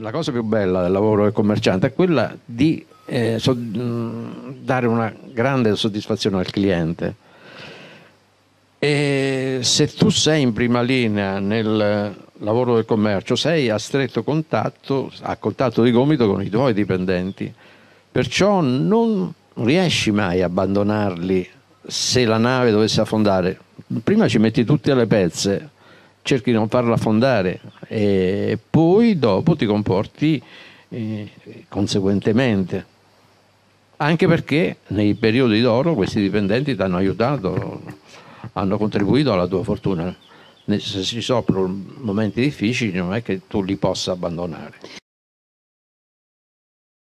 la cosa più bella del lavoro del commerciante è quella di eh, so, dare una grande soddisfazione al cliente. E se tu sei in prima linea nel lavoro del commercio, sei a stretto contatto, a contatto di gomito con i tuoi dipendenti, perciò non riesci mai a abbandonarli se la nave dovesse affondare. Prima ci metti tutte le pezze, cerchi di non farla affondare e poi dopo ti comporti eh, conseguentemente. Anche perché nei periodi d'oro questi dipendenti ti hanno aiutato, hanno contribuito alla tua fortuna. Se ci sono momenti difficili non è che tu li possa abbandonare.